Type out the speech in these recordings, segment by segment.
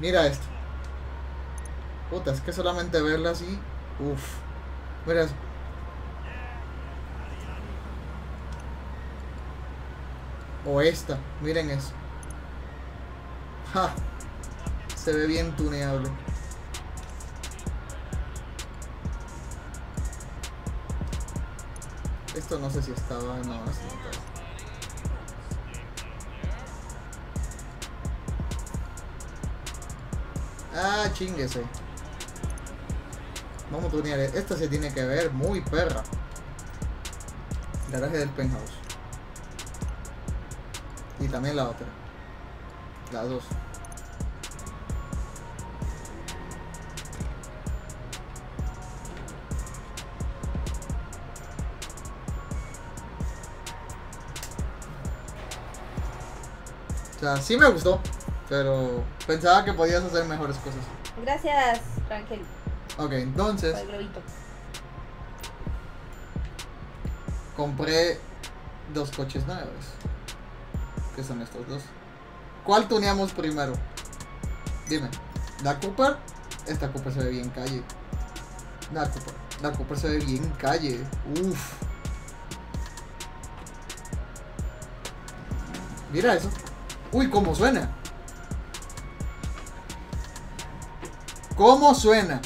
Mira esto. Puta, es que solamente verla así. Uf. Mira eso. O esta. Miren eso. Ja. Se ve bien tuneable. Esto no sé si estaba. No, no estaba. Ah, chinguese. Vamos a tunear. Esta se tiene que ver muy perra. Garaje del penthouse. Y también la otra. Las dos. O sea, sí me gustó, pero pensaba que podías hacer mejores cosas. Gracias, Rangel, Ok, entonces por el globito. compré dos coches nuevos. Que son estos dos. ¿Cuál tuneamos primero? Dime. ¿La Cooper? Esta Cooper se ve bien calle. La Cooper. La Cooper se ve bien calle. Uf. Mira eso. Uy, cómo suena. ¿Cómo suena?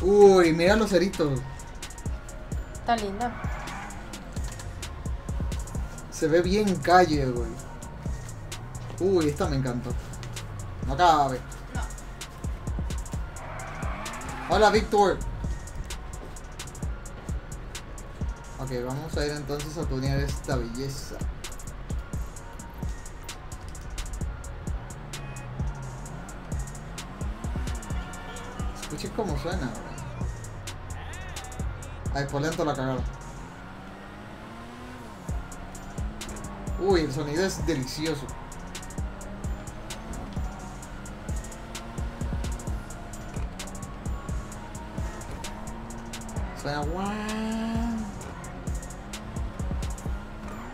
Uy, mira los ceritos. Está linda. Se ve bien calle, güey. Uy, esta me encantó. No cabe. Hola, Víctor. Ok, vamos a ir entonces a tunear esta belleza. Escuchen cómo suena, güey. Ay, por lento la cagada. Uy, el sonido es delicioso. Suena guau.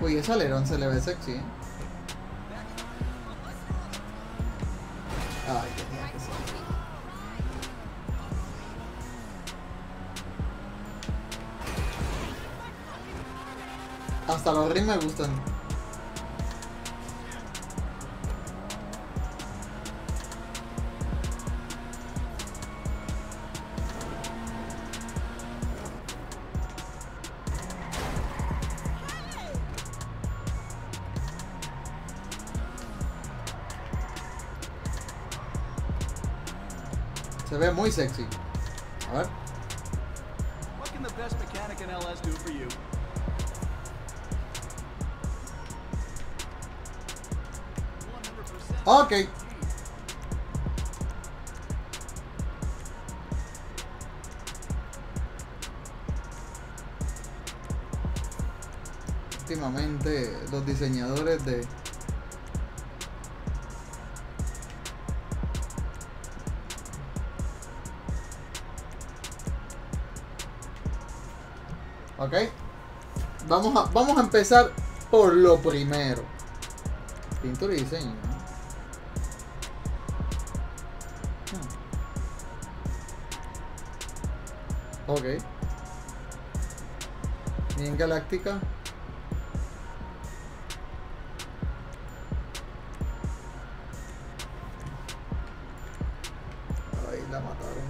Uy, ese alerón se le ve sexy, ¿eh? Hasta los rims me gustan. Se ve muy sexy. A ver. What can the best mechanic in LS do for you? Ok. Últimamente los diseñadores de Ok. Vamos a, vamos a empezar por lo primero. Pintura y diseño. Ok. Bien galáctica. Ay, la mataron.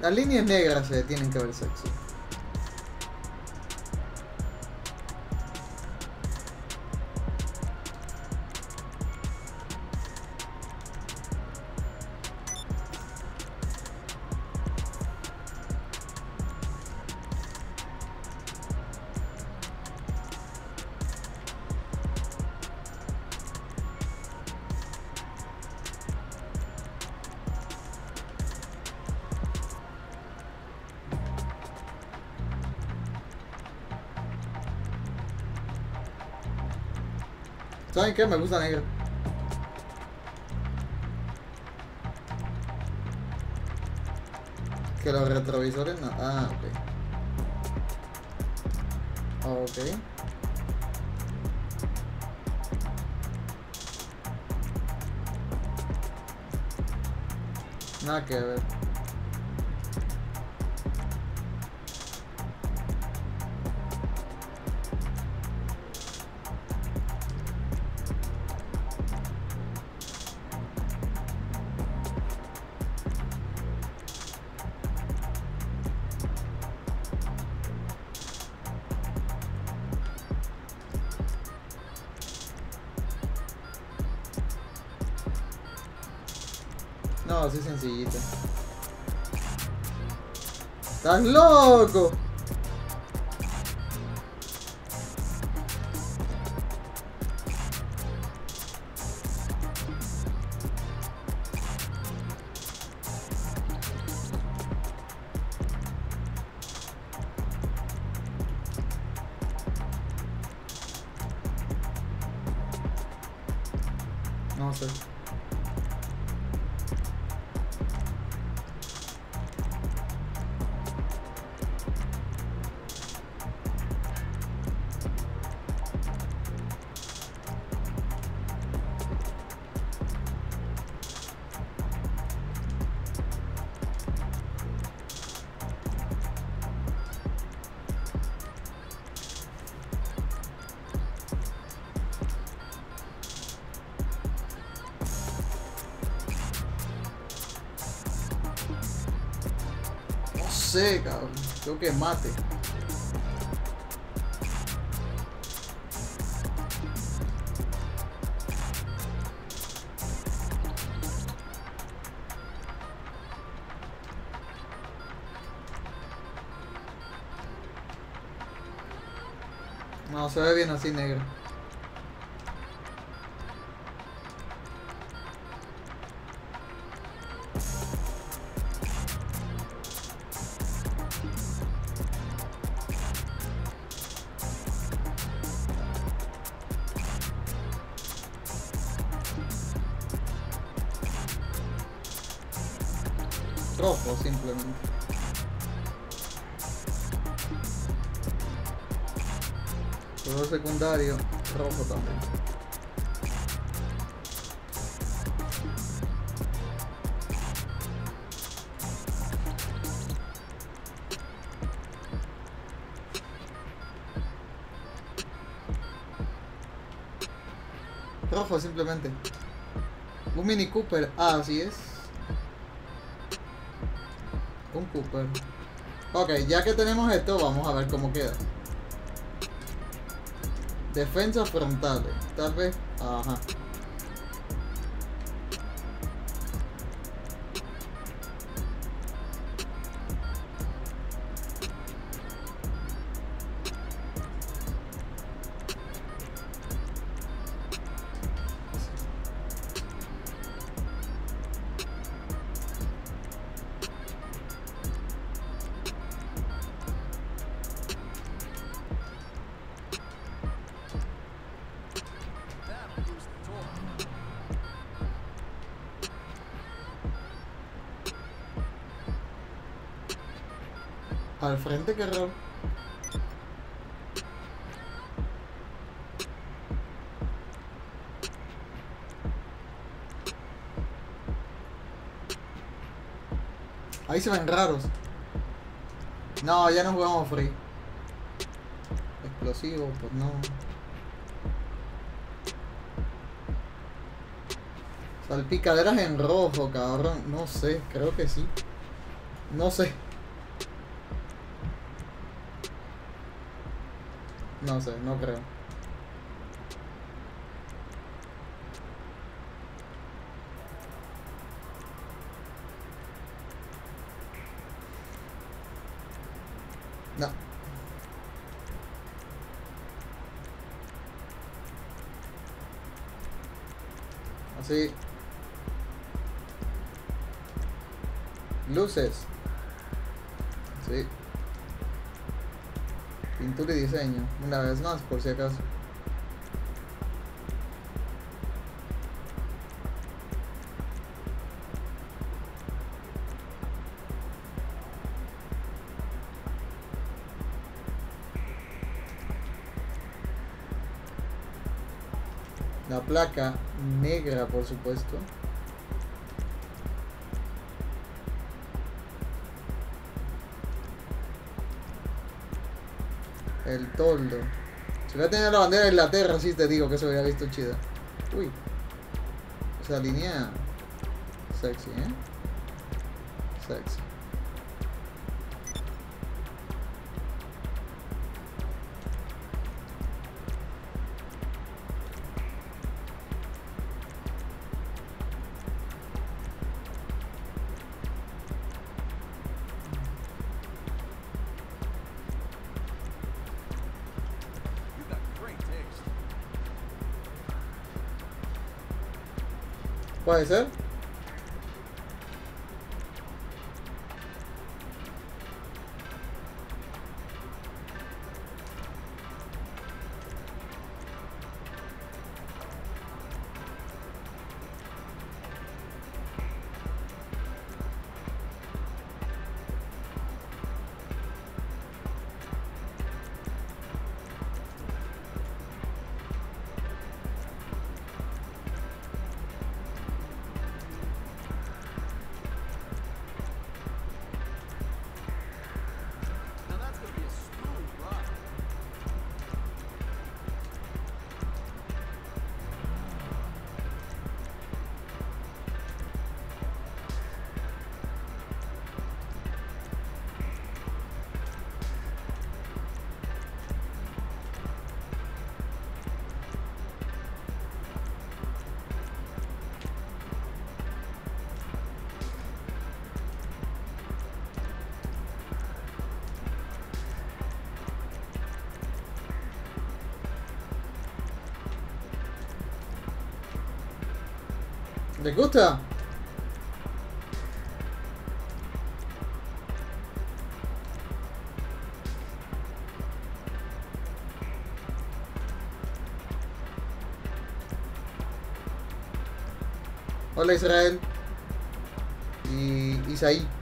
Las líneas negras se tienen que ver sexy. ¿Saben qué? Me gusta negro. Que los retrovisores no. Ah, ok. Ok. Nada que ver. No, así sencillito. ¡Estás loco! No sé. Sé, cabrón. Creo que mate. No, se ve bien así negro. Rojo simplemente. Color secundario, rojo también. Rojo simplemente. Un Mini Cooper. Ah, así es. Cooper. Ok, ya que tenemos esto, vamos a ver cómo queda. Defensa frontales. Tal vez. Ajá. Al frente, qué error. Ahí se ven raros. No, ya no jugamos free. Explosivo, pues no. Salpicaderas en rojo, cabrón. No sé, creo que sí. No sé. No sé, no creo. No. Así. Luces. Sí pintura y diseño, una vez más, por si acaso. La placa negra, por supuesto. El toldo. Si hubiera tenido la bandera de Inglaterra, sí te digo que se hubiera visto chida. Uy. Esa línea. Sexy, ¿eh? Sexy. why sir ¿Les gusta? Hola Israel. Y Isaí.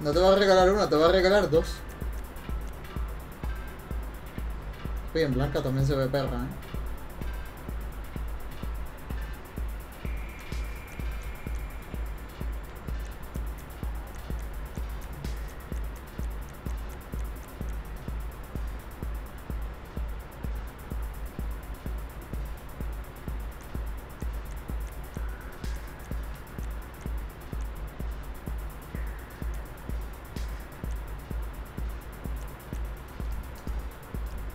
No te voy a regalar una, te voy a regalar dos. Oye, en blanca también se ve perra, ¿eh?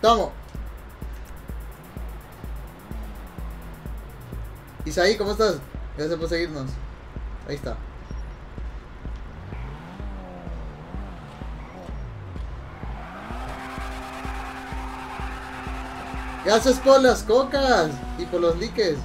¡Vamos! Isaí, ¿cómo estás? Gracias por seguirnos. Ahí está. Gracias por las cocas y por los likes.